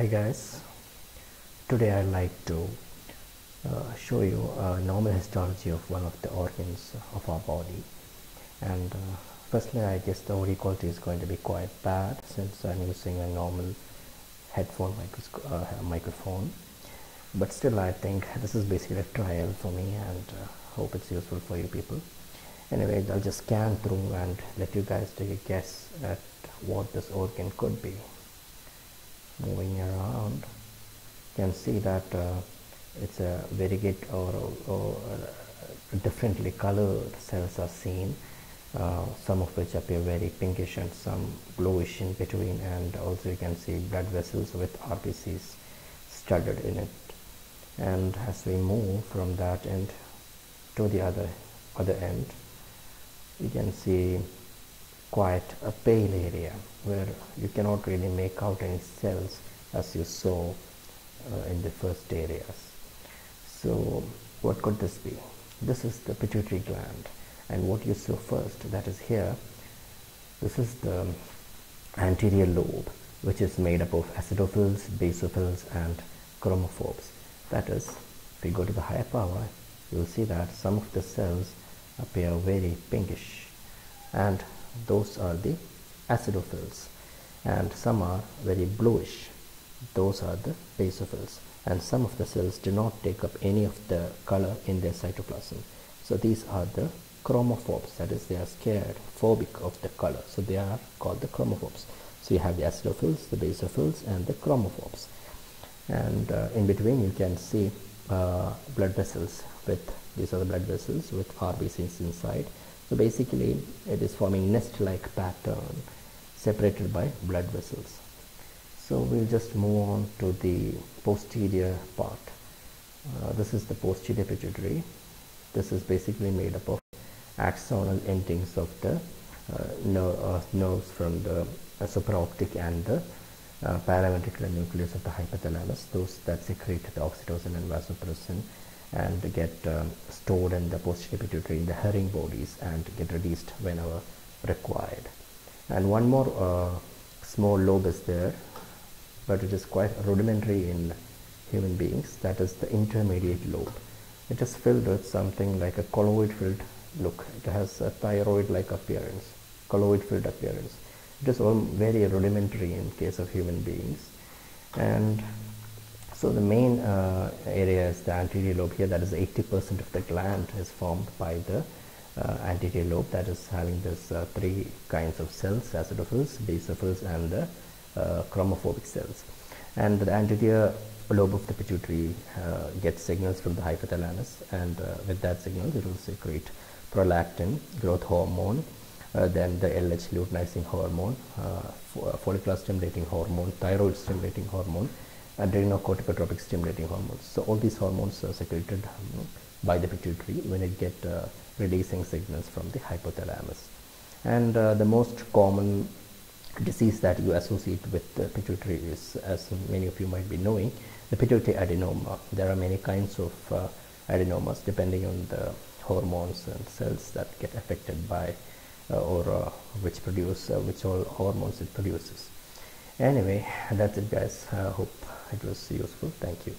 Hi guys, today I'd like to uh, show you a normal histology of one of the organs of our body. And uh, firstly I guess the audio quality is going to be quite bad since I'm using a normal headphone uh, microphone. But still I think this is basically a trial for me and uh, hope it's useful for you people. Anyway I'll just scan through and let you guys take a guess at what this organ could be moving around you can see that uh, it's a variegate or, or uh, differently colored cells are seen uh, some of which appear very pinkish and some bluish in between and also you can see blood vessels with RBCs studded in it. And as we move from that end to the other other end you can see quite a pale area where you cannot really make out any cells as you saw uh, in the first areas. So what could this be? This is the pituitary gland and what you saw first that is here this is the anterior lobe which is made up of acidophils, basophils and chromophobes. That is if you go to the higher power you will see that some of the cells appear very pinkish and those are the acidophils. And some are very bluish. Those are the basophils. And some of the cells do not take up any of the color in their cytoplasm. So these are the chromophobes. That is they are scared phobic of the color. So they are called the chromophobes. So you have the acidophils the basophils and the chromophobes. And uh, in between you can see uh, blood vessels with these are the blood vessels with RBCs inside so basically it is forming nest-like pattern separated by blood vessels. So we'll just move on to the posterior part. Uh, this is the posterior pituitary. This is basically made up of axonal endings of the uh, ner uh, nerves from the uh, supraoptic and the uh, paraventricular nucleus of the hypothalamus, those that secrete the oxytocin and vasopressin and get um, stored in the posterior pituitary in the Herring bodies and get released whenever required. And one more uh, small lobe is there, but it is quite rudimentary in human beings. That is the intermediate lobe. It is filled with something like a colloid filled look. It has a thyroid like appearance, colloid filled appearance. It is all very rudimentary in case of human beings. And so the main uh, area is the anterior lobe here. That is 80% of the gland is formed by the uh, anterior lobe that is having this uh, three kinds of cells acidophils, basophils and the uh, chromophobic cells. And the anterior lobe of the pituitary uh, gets signals from the hypothalamus. And uh, with that signal it will secrete prolactin growth hormone then the LH luteinizing hormone, follicular stimulating hormone, thyroid stimulating hormone, adrenocorticotropic stimulating hormones. So all these hormones are secreted um, by the pituitary when it get uh, releasing signals from the hypothalamus. And uh, the most common disease that you associate with the pituitary is, as many of you might be knowing, the pituitary adenoma. There are many kinds of uh, adenomas depending on the hormones and cells that get affected by uh, or uh, which produce uh, which all hormones it produces. Anyway, that's it guys. I hope it was useful. Thank you.